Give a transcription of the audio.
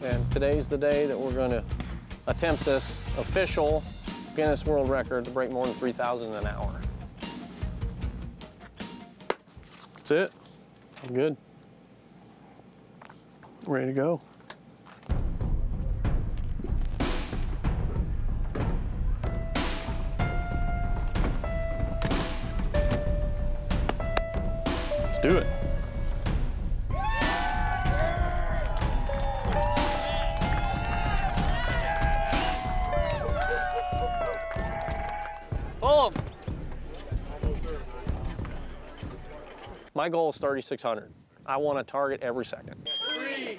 And today's the day that we're going to attempt this official Guinness World Record to break more than 3,000 an hour. That's it. I'm good. Ready to go. Let's do it. Pull 'em. My goal is 3,600. I want to target every second. Three,